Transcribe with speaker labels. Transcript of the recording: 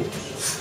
Speaker 1: Oops.